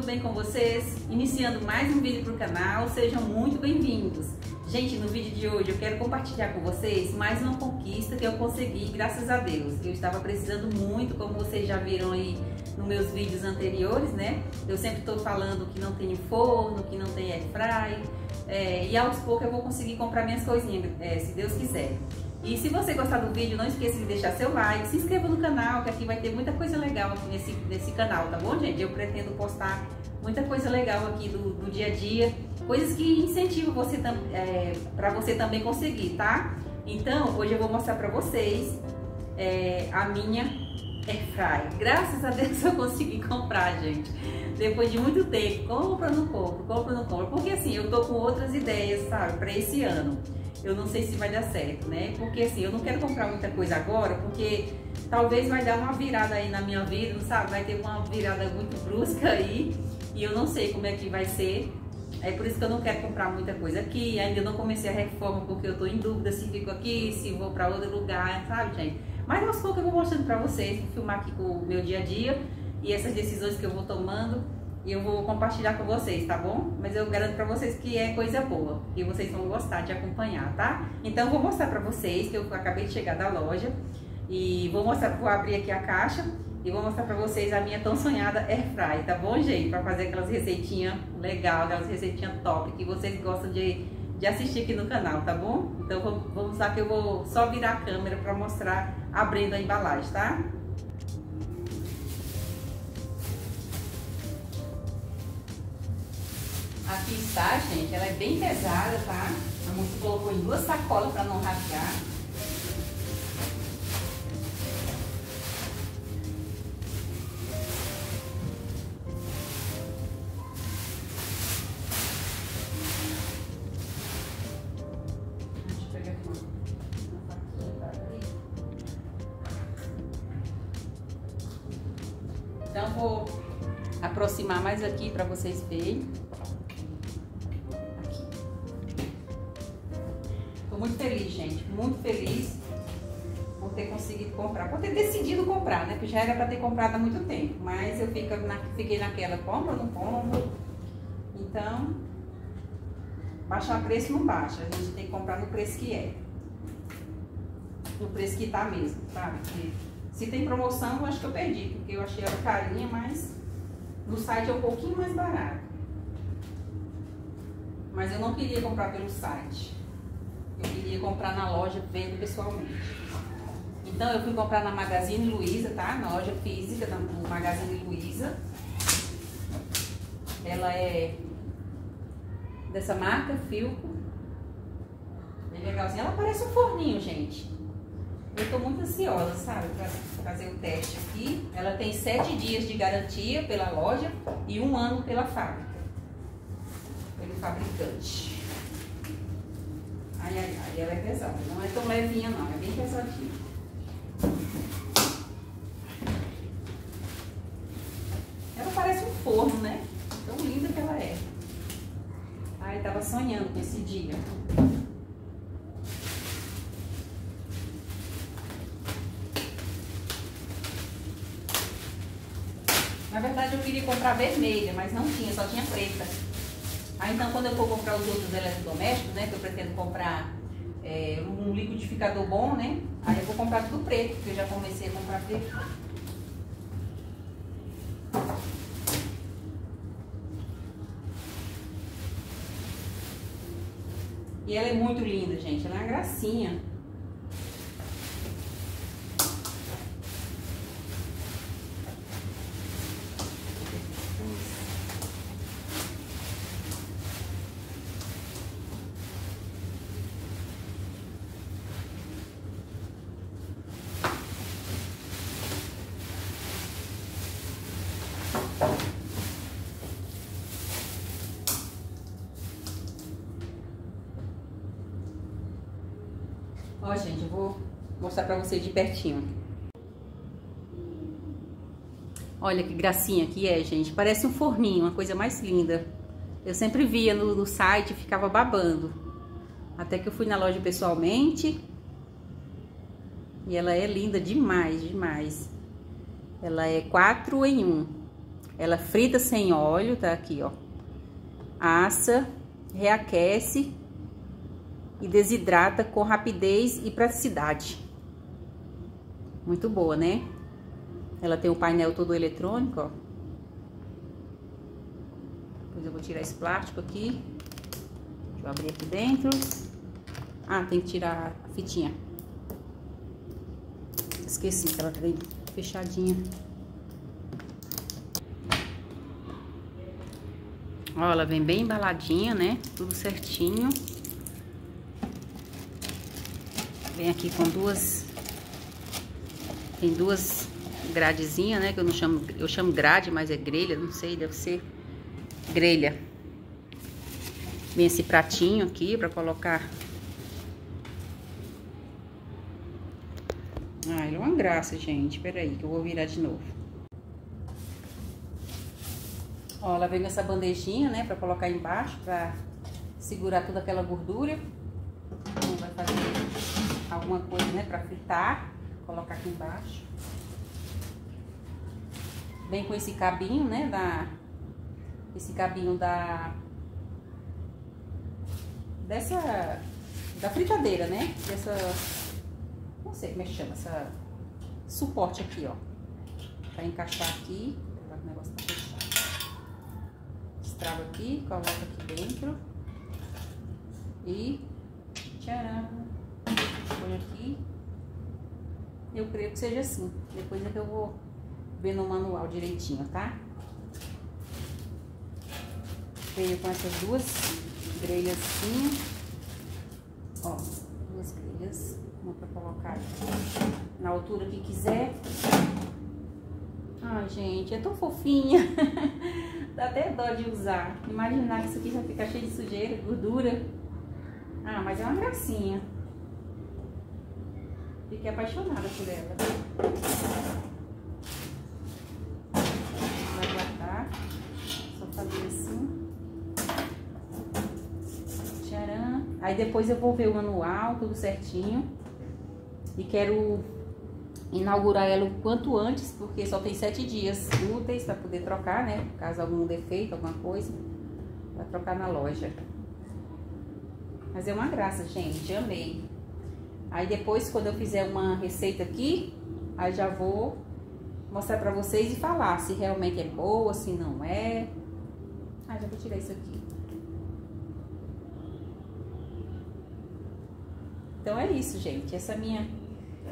Tudo bem com vocês? Iniciando mais um vídeo para o canal, sejam muito bem-vindos. Gente, no vídeo de hoje eu quero compartilhar com vocês mais uma conquista que eu consegui, graças a Deus. Eu estava precisando muito, como vocês já viram aí nos meus vídeos anteriores, né? Eu sempre estou falando que não tenho forno, que não tem airfry, é, e aos poucos eu vou conseguir comprar minhas coisinhas, é, se Deus quiser. E se você gostar do vídeo, não esqueça de deixar seu like, se inscreva no canal, que aqui vai ter muita coisa legal aqui nesse, nesse canal, tá bom, gente? Eu pretendo postar muita coisa legal aqui do, do dia a dia, coisas que incentivam você é, para você também conseguir, tá? Então, hoje eu vou mostrar para vocês é, a minha Airfry. Graças a Deus eu consegui comprar, gente. Depois de muito tempo, compra, não compro, compra, não compro. Porque assim, eu tô com outras ideias, sabe, para esse ano eu não sei se vai dar certo, né? Porque assim, eu não quero comprar muita coisa agora, porque talvez vai dar uma virada aí na minha vida, não sabe? Vai ter uma virada muito brusca aí e eu não sei como é que vai ser. É por isso que eu não quero comprar muita coisa aqui. Ainda não comecei a reforma porque eu tô em dúvida se fico aqui, se vou para outro lugar, sabe, gente? Mas aos poucos eu vou mostrando para vocês, vou filmar aqui com o meu dia a dia e essas decisões que eu vou tomando e eu vou compartilhar com vocês, tá bom? Mas eu garanto pra vocês que é coisa boa e vocês vão gostar de acompanhar, tá? Então eu vou mostrar pra vocês que eu acabei de chegar da loja e vou mostrar, vou abrir aqui a caixa e vou mostrar pra vocês a minha tão sonhada airfry, tá bom, gente? Pra fazer aquelas receitinhas legal, aquelas receitinhas top que vocês gostam de, de assistir aqui no canal, tá bom? Então vamos lá que eu vou só virar a câmera pra mostrar abrindo a embalagem, tá? Aqui está, gente. Ela é bem pesada, tá? A moça colocou em duas sacolas para não rasgar. Então vou aproximar mais aqui para vocês verem. Muito feliz, gente, muito feliz por ter conseguido comprar, por ter decidido comprar, né? Porque já era para ter comprado há muito tempo, mas eu fico na, fiquei naquela, compra ou não compro? Então, baixar preço não baixa, a gente tem que comprar no preço que é. No preço que tá mesmo, sabe? Porque se tem promoção, eu acho que eu perdi, porque eu achei ela carinha, mas no site é um pouquinho mais barato. Mas eu não queria comprar pelo site. Eu queria comprar na loja, vendo pessoalmente. Então eu fui comprar na Magazine Luiza, tá? Na loja física, no Magazine Luiza. Ela é dessa marca, Filco. Bem legalzinha. Ela parece um forninho, gente. Eu tô muito ansiosa, sabe, pra fazer o teste aqui. Ela tem sete dias de garantia pela loja e um ano pela fábrica. Pelo fabricante. Ai, ai, ai, ela é pesada. Não é tão levinha não, é bem pesadinha. Ela parece um forno, né? Tão linda que ela é. Ai, tava sonhando com esse dia. Na verdade eu queria comprar vermelha, mas não tinha, só tinha preta. Aí então quando eu for comprar os outros eletrodomésticos, né, que eu pretendo comprar é, um liquidificador bom, né, aí eu vou comprar tudo preto, porque eu já comecei a comprar preto. E ela é muito linda, gente, ela é uma gracinha. Ó, gente, eu vou mostrar pra vocês de pertinho. Olha que gracinha que é, gente. Parece um forninho, uma coisa mais linda. Eu sempre via no, no site e ficava babando. Até que eu fui na loja pessoalmente. E ela é linda demais, demais. Ela é 4 em 1. Ela frita sem óleo, tá aqui, ó. Assa, reaquece e desidrata com rapidez e praticidade. Muito boa, né? Ela tem o painel todo eletrônico, ó. Depois eu vou tirar esse plástico aqui. Deixa eu abrir aqui dentro. Ah, tem que tirar a fitinha. Esqueci que ela tá fechadinha. Ó, ela vem bem embaladinha, né? Tudo certinho. Vem aqui com duas... Tem duas gradezinhas, né? Que eu não chamo... Eu chamo grade, mas é grelha, não sei, deve ser grelha. Vem esse pratinho aqui pra colocar... Ah, ele é uma graça, gente. Peraí, que eu vou virar de novo. Ó, ela vem nessa bandejinha, né, pra colocar embaixo, pra segurar toda aquela gordura. Então, vai fazer alguma coisa, né, pra fritar. Colocar aqui embaixo. Vem com esse cabinho, né, da... Esse cabinho da... Dessa... Da fritadeira, né? Dessa... Não sei como é que chama, essa... Suporte aqui, ó. Pra encaixar aqui. O negócio tá Trava aqui, coloca aqui dentro. E tcharam, aqui. Eu creio que seja assim. Depois é que eu vou ver no manual direitinho, tá? Veio com essas duas grelhas assim. Ó, duas grelhas. Uma pra colocar na altura que quiser. Ai, gente, é tão fofinha. Dá até dó de usar. Imaginar que isso aqui vai ficar cheio de sujeira, gordura. Ah, mas é uma gracinha. Fiquei apaixonada por ela. Vai guardar. Só fazer assim. Tcharam. Aí depois eu vou ver o manual, tudo certinho. E quero inaugurar ela o quanto antes, porque só tem sete dias úteis para poder trocar, né? Caso algum defeito, alguma coisa, para trocar na loja. Mas é uma graça, gente, amei. Aí depois, quando eu fizer uma receita aqui, aí já vou mostrar para vocês e falar se realmente é boa, se não é. Ah, já vou tirar isso aqui. Então é isso, gente. Essa é minha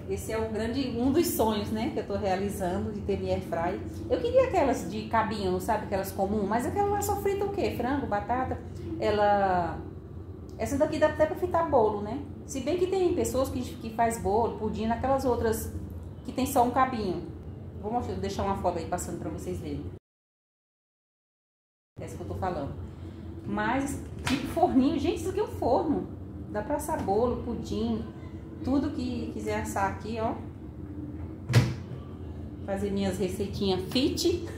esse é um grande, um dos sonhos, né, que eu tô realizando de ter minha airfry. Eu queria aquelas de cabinho, sabe, aquelas comum, mas aquela lá só frita o quê? Frango, batata. Ela essa daqui dá até para fritar bolo, né? Se bem que tem pessoas que, que faz bolo, pudim, naquelas outras que tem só um cabinho. Vou mostrar, deixar uma foto aí passando para vocês verem. Essa que eu tô falando. Mas, tipo forninho, gente, isso aqui é um forno. Dá para assar bolo, pudim, tudo que quiser assar aqui, ó. Fazer minhas receitinhas fit.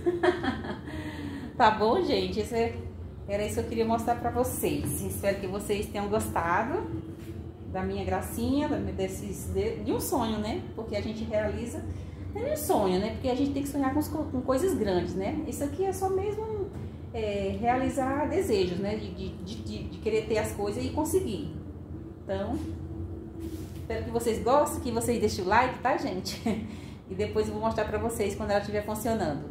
tá bom, gente? Esse é, era isso que eu queria mostrar pra vocês. Espero que vocês tenham gostado da minha gracinha, desses, de, de um sonho, né? Porque a gente realiza é um sonho, né? Porque a gente tem que sonhar com, com coisas grandes, né? Isso aqui é só mesmo é, realizar desejos, né? De, de, de, de, querer ter as coisas e conseguir. Então, Espero que vocês gostem, que vocês deixem o like, tá, gente? E depois eu vou mostrar pra vocês quando ela estiver funcionando.